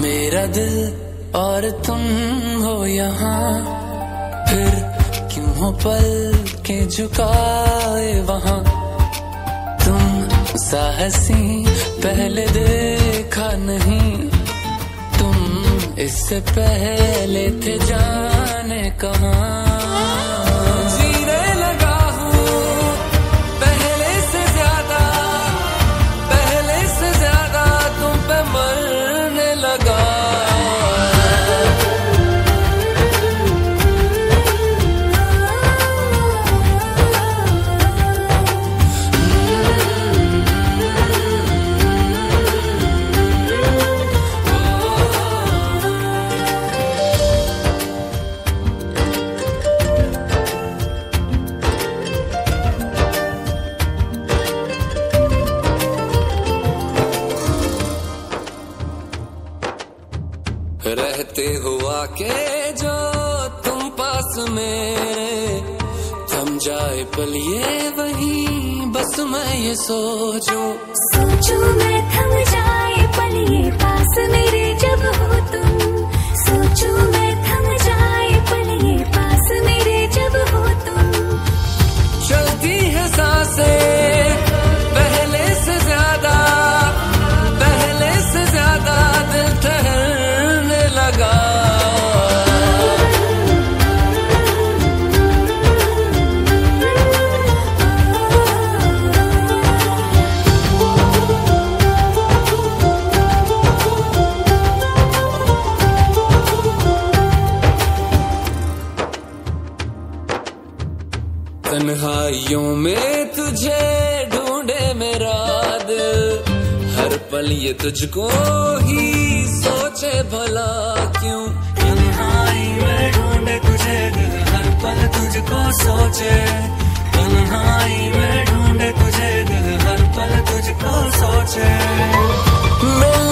मेरा दिल और तुम हो यहाँ। फिर क्यों हो पल के झुकाए वहाँ? तुम साहसी, पहले देखा नहीं। तुम इससे पहले थे जाने कहाँ? रहते हुआ के जो तुम पास मेरे। थम जाए पल ये वही, बस मैं ये सोचूं। सोचूं मैं थम जाए पल ये पास मेरे तन्हाइयों में तुझे ढूंढे मेरा दिल। हर पल ये तुझको ही सोचे भला क्यों? तन्हाई में ढूंढे तुझे दिल हर पल तुझको सोचे। तन्हाई में ढूंढे तुझे दिल हर पल तुझको सोचे। मिलने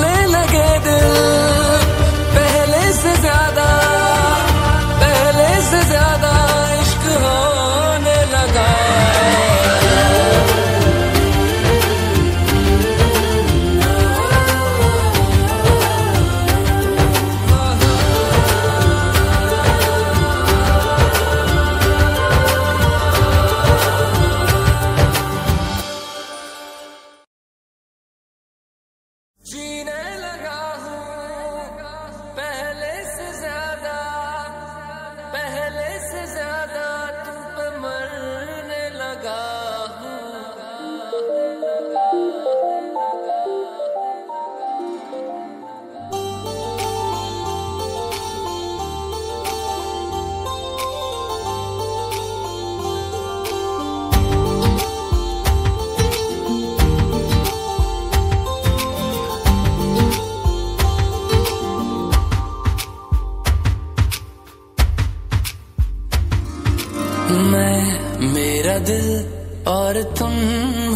मैं, मेरा दिल और तुम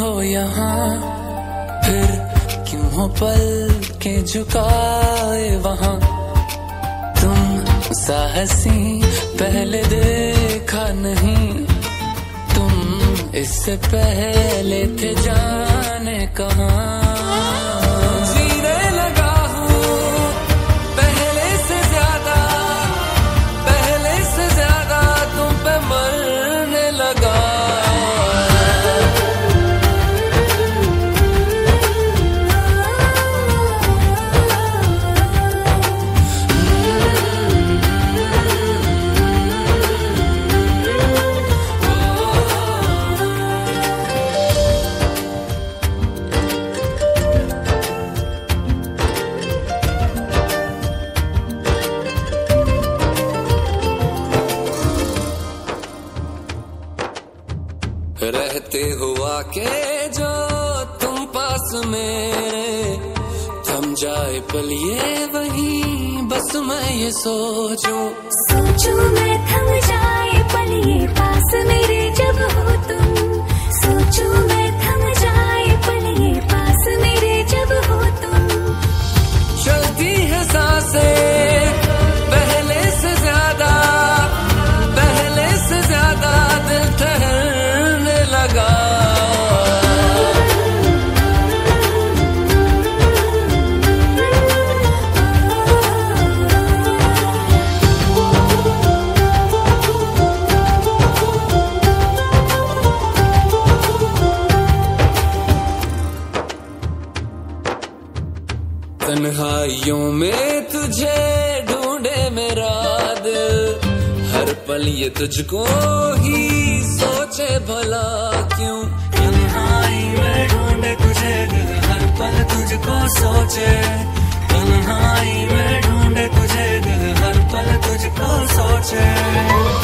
हो यहाँ। फिर क्यों हो पल के झुकाए वहाँ? तुम साहसी, पहले देखा नहीं। तुम इससे पहले थे जाने रहते हुआ के जो तुम पास मेरे, थम जाए पलिए वही, बस मैं ये सोचूं। सोचूं मैं थम जाए पल ये पास मेरे जब हो तुम। सोचो मैं थम तन्हाइयों में तुझे ढूंढे मेरा दिल हर पल ये तुझको ही सोचे भला क्यों? तन्हाई में ढूंढे तुझे दिल, हर पल तुझको सोचे। तन्हाई में ढूंढे तुझे दिल, हर पल तुझको सोचे।